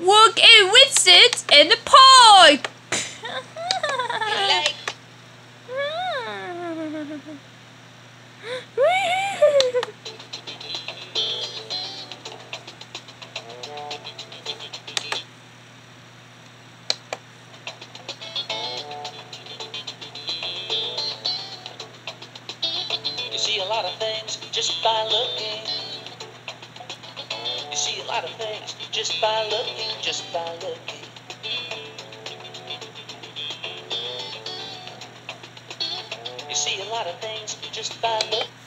Walk in with it in the park. like. lot of things just by looking, just by looking. You see a lot of things just by looking.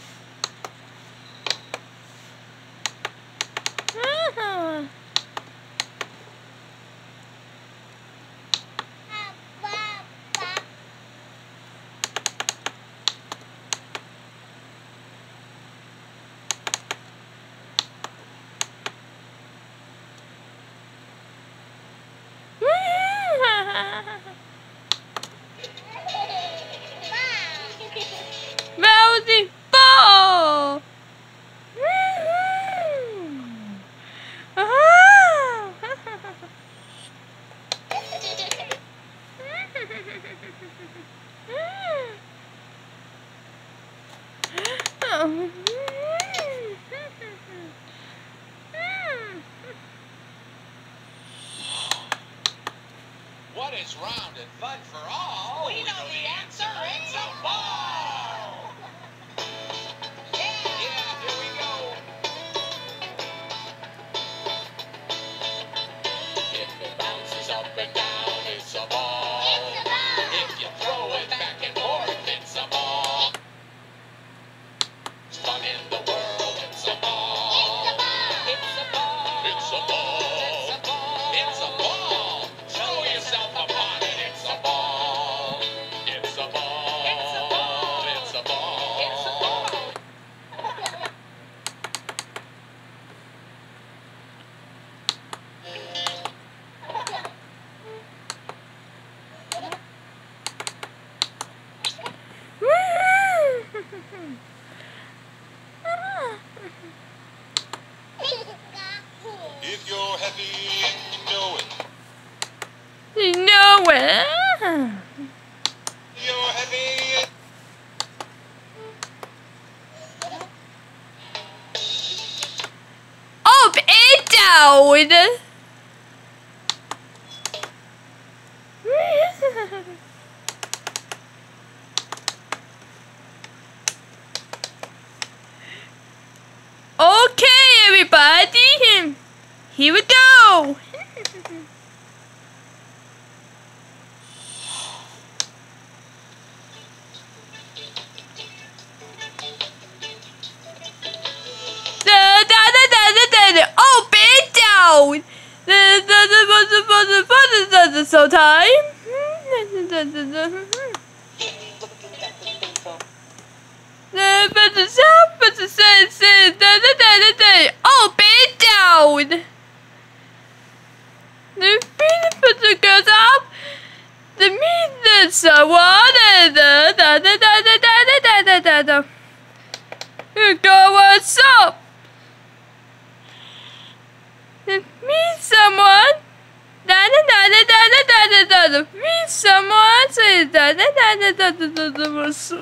oh. What is round and fun for all? We know the answer. It's a ball. down. okay, everybody. Here we go. does it so time. Oh, bend down. The feet put the girls up. The meat that's a Olmadım. Hiç zaman söyledi. Neden neden neden neden